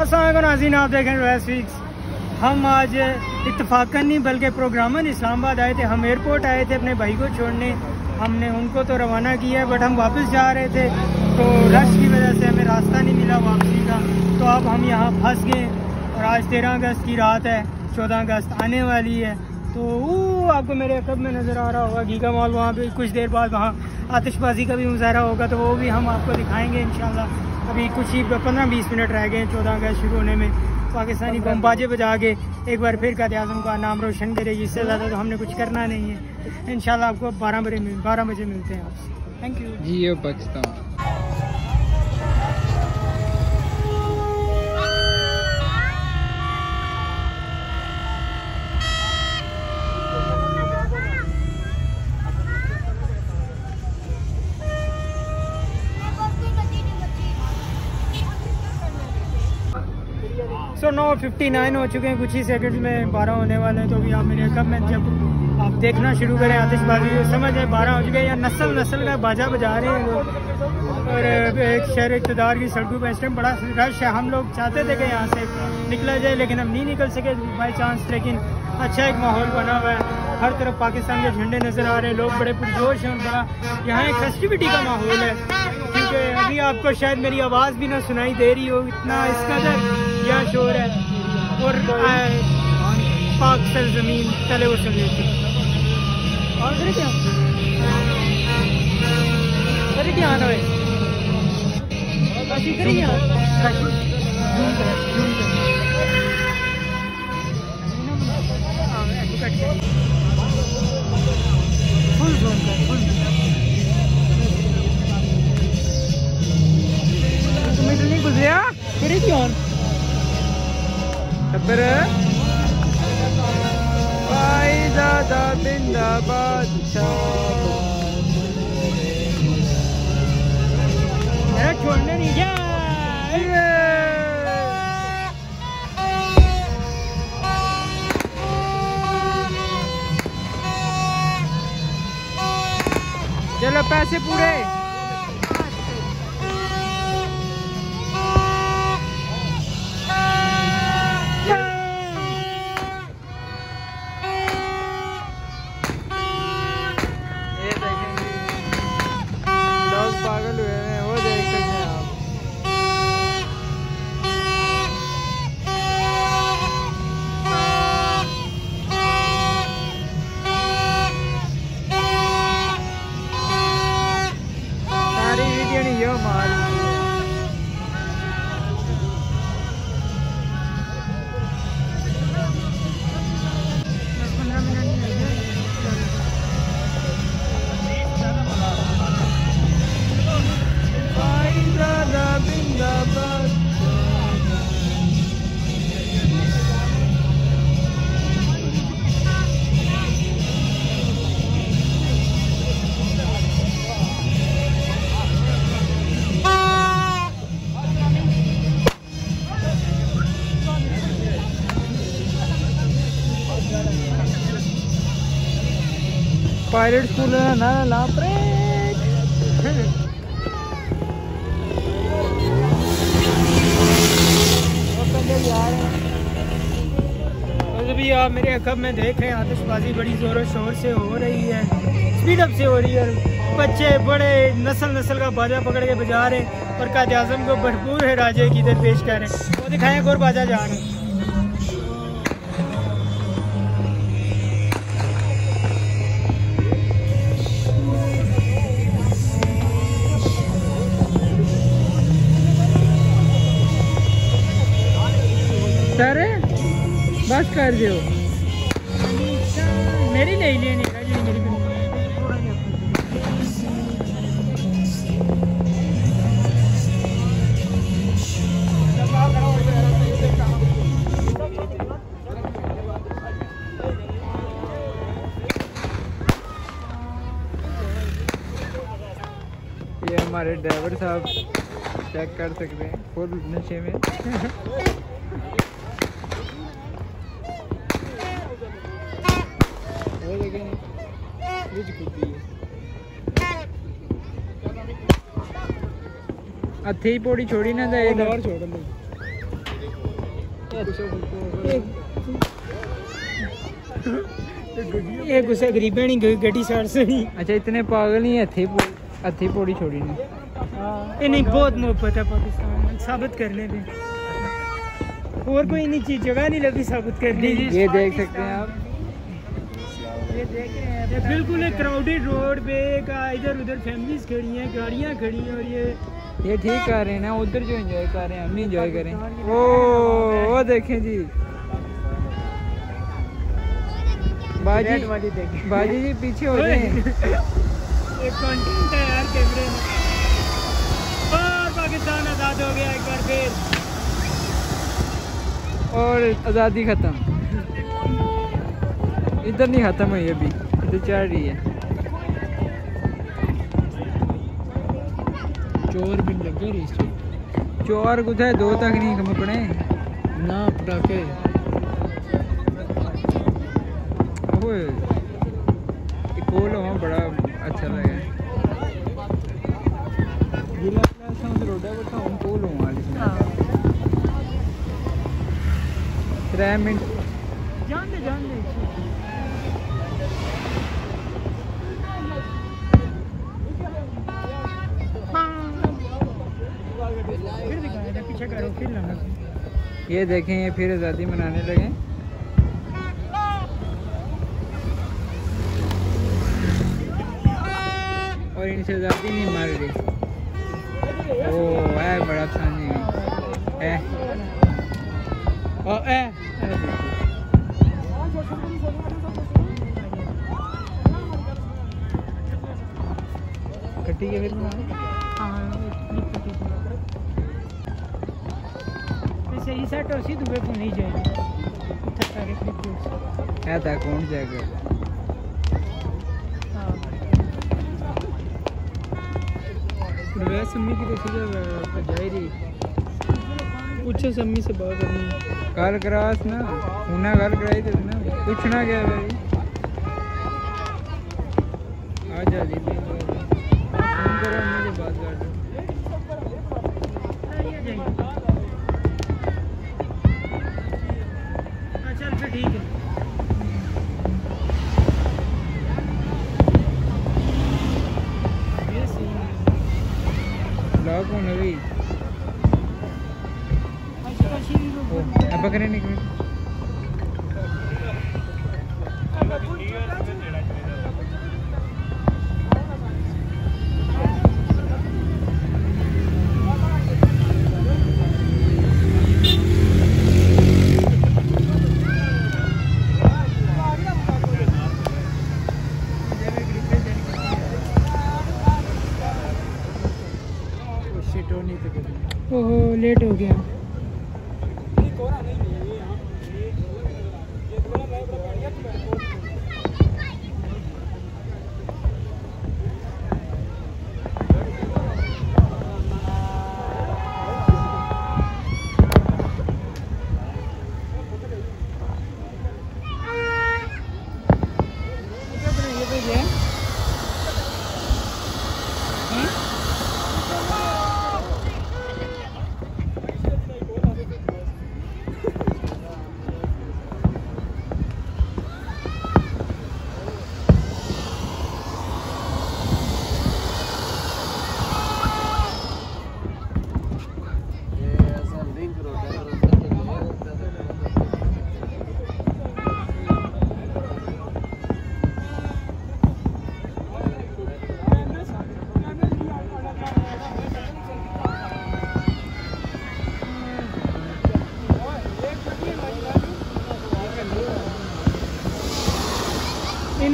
असल नाजीन आप देखें रॉयस वीक्स। हम आज इतफाक़न नहीं बल्कि प्रोग्रामन इस्लामाबाद आए थे, हम एयरपोर्ट आए थे अपने भाई को छोड़ने। हमने उनको तो रवाना किया है बट हम वापस जा रहे थे। तो रश की वजह से हमें रास्ता नहीं मिला वापसी का। तो अब हम यहाँ फंस गए, और आज तेरह अगस्त की रात है, चौदह अगस्त आने वाली है। तो वो आपको मेरे अकब में नज़र आ रहा होगा? गीगा मॉल वहाँ पे कुछ देर बाद वहाँ आतिशबाजी का भी मुजाहरा होगा तो वो भी हम आपको दिखाएँगे इन अभी कुछ ही पंद्रह बीस मिनट रह गए चौदह अगस्त शुरू होने में। पाकिस्तानी बम बाजे बजा के एक बार फिर कहते आज़म का नाम रोशन करेगी इससे ज़्यादा तो हमने कुछ करना नहीं है। इन आपको बारह बजे बारह बजे मिलते हैं आपसे। थैंक यू जी पाकिस्तान सो नौ फिफ्टी नाइन हो चुके हैं, कुछ ही सेकंड में बारह होने वाले हैं तो अभी आप मेरे कब में जब आप देखना शुरू करें आतिशबाजी तो समझ है, बारह हो चुके हैं, या नस्ल नस्ल का बाजा बजा रहे हैं और एक शहर इकतदार की सड़कों पर इस टाइम बड़ा रश है, हम लोग चाहते थे कि यहाँ से निकला जाए, लेकिन हम नहीं निकल सके बाई चांस लेकिन अच्छा एक माहौल बना हुआ है। हर तरफ़ पाकिस्तान के झंडे नज़र आ रहे हैं, लोग बड़े पुरजोश हैं बड़ा, यहाँ एक फेस्टिविटी का माहौल है। क्योंकि अभी आपको शायद मेरी आवाज़ भी ना सुनाई दे रही हो, इतना इसका दर क्या शोर है। और पाक सर ज़मीन तले उछल लेते और खबर भाई दादा जिंदाबाद छोड़ने नहीं। जा चलो पैसे पूरे। yan ni Yamal. Pilot school ना ला अभी आप मेरे अकब में देख रहे हैं, आतिशबाजी बड़ी ज़ोर शोर से हो रही है। स्पीड अप से हो रही है। बच्चे बड़े नस्ल नस्ल का बाजा पकड़ के बजा रहे हैं और काज आज़म को भरपूर है राजे की इधर पेश कर रहे हैं। वो दिखाएँ और बाजा जा रहे हैं। बस कर दो मेरी नहीं लेनी मेरी ये हमारे ड्राइवर साहब चेक कर सकते हैं, फुल नशे में। हथे ही पौड़ी छोड़ी ना दे और छोड़ ये गुस्सा गरीबे नहीं गड्डी साइड से नहीं अच्छा इतने पागल नहीं हथी हथी पौड़ी छोड़ी ने। ये नहीं बहुत मोहब्बत है पाकिस्तान साबित करने में और कोई नहीं चीज़ जगह नहीं लगी साबित करने ये देख सकते हैं आप। ये देख रहे हैं। बिल्कुल क्राउडेड रोड पे का इधर उधर फैमिलीज़ खड़ी हैं गाड़ियाँ खड़ी हैं और ये ये ठीक कर रहे हैं ना उधर जो एंजॉय कर रहे हैं हम भी एंजॉय करें। ओ वो देखें जी। बाजी बाजी जी पीछे हो जाए। एक कंटेंट है यार कैमरे में। और पाकिस्तान आज़ाद हो गया एक बार फिर। और आज़ादी ख़त्म। इधर नहीं ख़त्म हुई अभी इधर चल रही है। चोर भी लगे रही चोर कुछ है दो तक नहीं कमकने ना पटाखे। ओए एक बड़ा अच्छा लगा। जिला क्लास रोड है बट हम कोल हूँ वाली त्रै मिनट जान दे जान दे। ये देखें, ये फिर आज़ादी मनाने लगे। और इनसे आज़ादी नहीं मार रही। ओ है बड़ा खाने। है ओ ए कटी के फिर वैसे ई सेट हो सी दुबे को नहीं जाएगी। इतना सारे क्लिप जो है था कौन जाएगा? वैसे सम्मी की तो सीधे जाए रही। पूछो सम्मी से बात करनी कल करास ना उन्हें कल कराई थी ना। पूछना क्या भाई? आ जा दी फ़ोन करो मुझे बात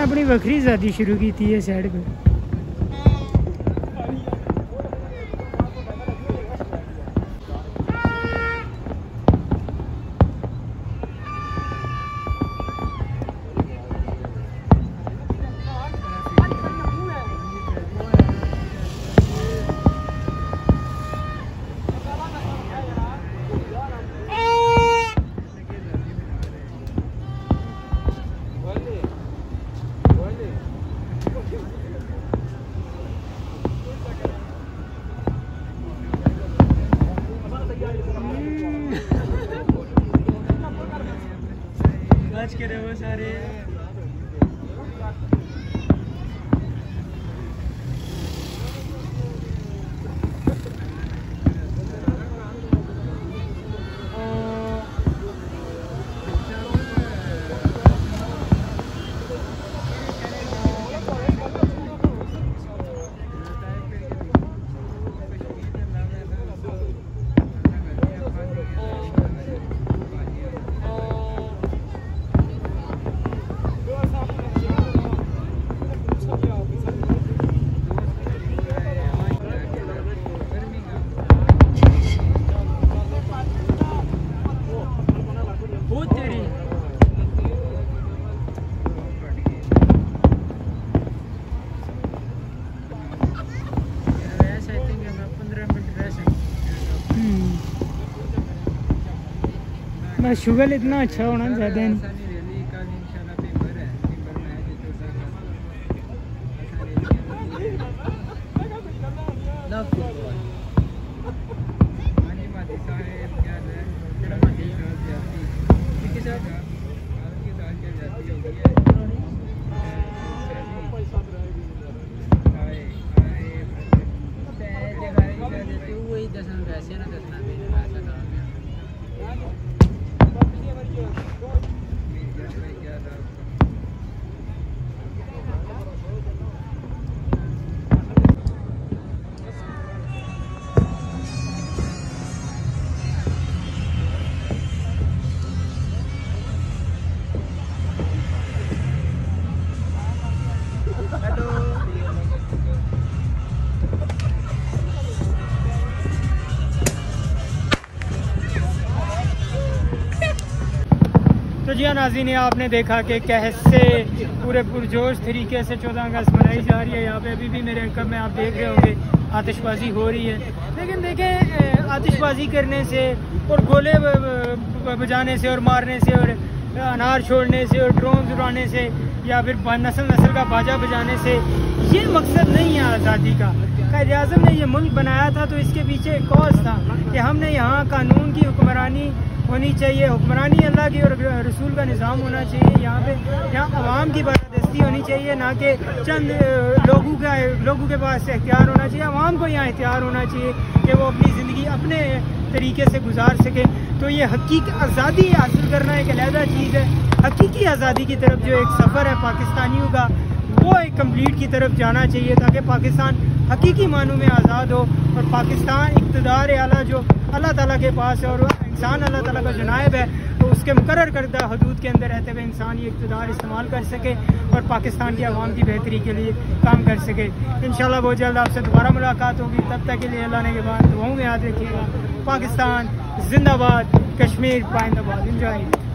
अपनी वक्री जाती शुरू की थी ये साइड पे। बच के रहो सारे। शुगर इतना अच्छा होना चाहते हाँ नाजी ने आपने देखा कि कैसे पूरे पुरजोश तरीके से चौदह अगस्त मनाई जा रही है। यहाँ पे अभी भी मेरे कब में आप देख रहे होंगे, आतिशबाजी हो रही है। लेकिन देखें आतिशबाजी करने से और गोले बजाने से और मारने से और अनार छोड़ने से और ड्रोन उड़ाने से या फिर नस्ल नस्ल का बाजा बजाने से ये मकसद नहीं है आज़ादी का। कैद अजम ने ये मुल्क बनाया था तो इसके पीछे एक कॉज था कि हमने यहाँ कानून की हुक्मरानी होनी चाहिए। हुक्मरानी अल्लाह की और रसूल का निज़ाम होना चाहिए। यहाँ पे यहाँ आवाम की बरदस्ती होनी चाहिए, ना कि चंद लोगों का, लोगों के पास इख्तियार होना चाहिए। आवाम को यहाँ इख्तियार होना चाहिए कि वो अपनी ज़िंदगी अपने तरीके से गुजार सकें। तो ये हकीक आज़ादी हासिल करना एक अलहदा चीज़ है। हकीकी आज़ादी की तरफ़ जो एक सफ़र है पाकिस्तानियों का, वो एक कंप्लीट की तरफ़ जाना चाहिए ताकि पाकिस्तान हकीकी मानों में आज़ाद हो और पाकिस्तान इकतदार आला जो अल्लाह ताला के पास है और इंसान अल्लाह ताला का जो नायब है तो उसके मुकर करदा हदूद के अंदर रहते हुए इंसान ये इकतदार इस्तेमाल कर सके और पाकिस्तान की आवाम की बेहतरी के लिए काम कर सके। इन बहुत जल्द आपसे दोबारा मुलाकात होगी। तब तक के लिए अल्लाह ने के बाद दुआओं में याद रखिएगा। पाकिस्तान जिंदाबाद, कश्मीर पाइंदाबाद इंजॉय